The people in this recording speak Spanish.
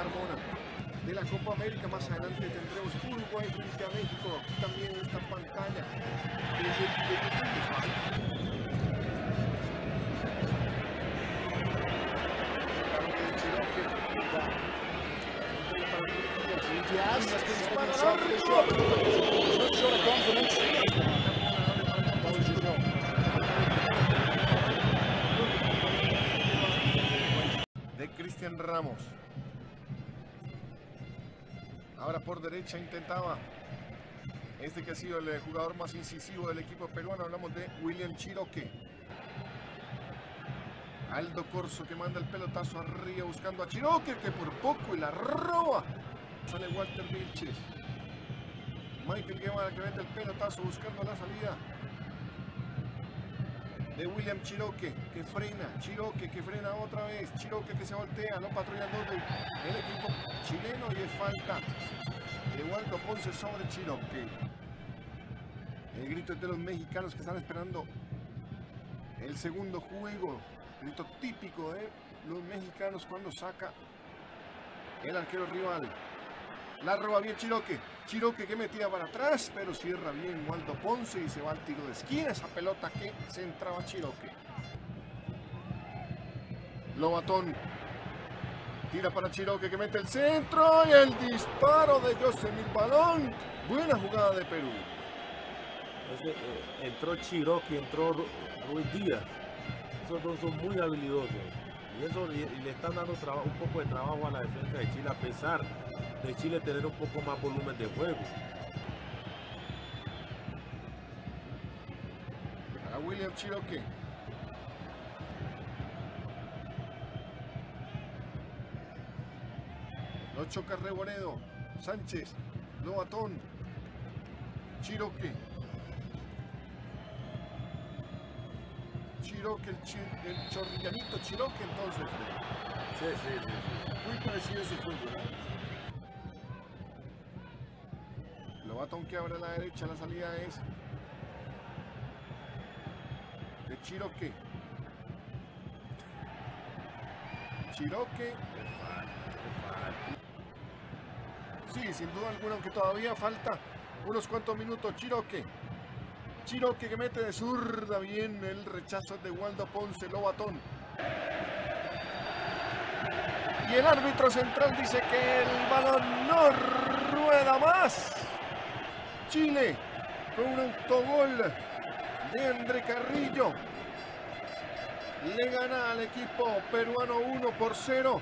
Carmona. Tendremos Uruguay frente a México. También en esta pantalla. de- de- de para de Cristian Ramos. Ahora por derecha intentaba. Este que ha sido el jugador más incisivo del equipo peruano. Hablamos de William Chiroque. Aldo Corso que manda el pelotazo arriba buscando a Chiroque que por poco y la roba. Sale Walter Vilches. Michael Guevara que mete el pelotazo buscando la salida de William Chiroque que frena, Chiroque que frena otra vez, Chiroque que se voltea, no patrulla dos del el equipo chileno y es falta de Waldo Ponce sobre Chiroque. El grito es de los mexicanos que están esperando el segundo juego, grito típico de los mexicanos cuando saca el arquero rival. La roba bien Chiroque. Chiroque que metía para atrás, pero cierra bien Waldo Ponce y se va al tiro de esquina. Esa pelota que centraba Chiroque. Lobatón. Tira para Chiroque que mete el centro y el disparo de Josemir Balón. Buena jugada de Perú. Eh, entró Chiroque, entró Ru- Ruiz Díaz. Esos dos son muy habilidosos. Y eso y le están dando un poco de trabajo a la defensa de Chile, a pesar de Chile tener un poco más volumen de juego. Para William Chiroque. Lo choca Reboredo. Sánchez. Lobatón. Chiroque. Chiroque, el, chi- el chorrillanito Chiroque entonces. Sí, sí, sí. sí. Muy parecido ese fútbol. ¿eh? Lobatón que abre a la derecha, la salida es de Chiroque. Chiroque. Sí, sin duda alguna, aunque todavía falta unos cuantos minutos. Chiroque. Chiroque que mete de zurda bien el rechazo de Waldo Ponce Lobatón. Y el árbitro central dice que el balón no rueda más. Chile con un autogol de André Carrillo. Le gana al equipo peruano 1 por 0.